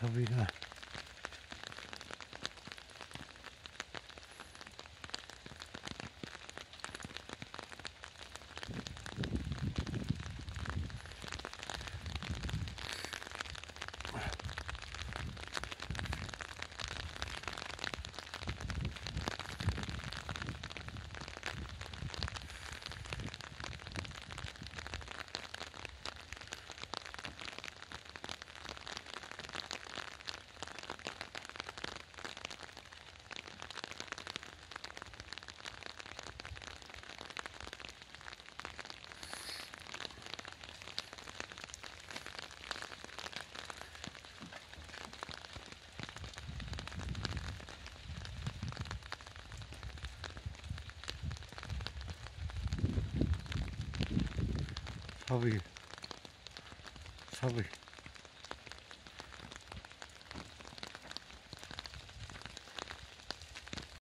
Tabii Tabii. Tabii.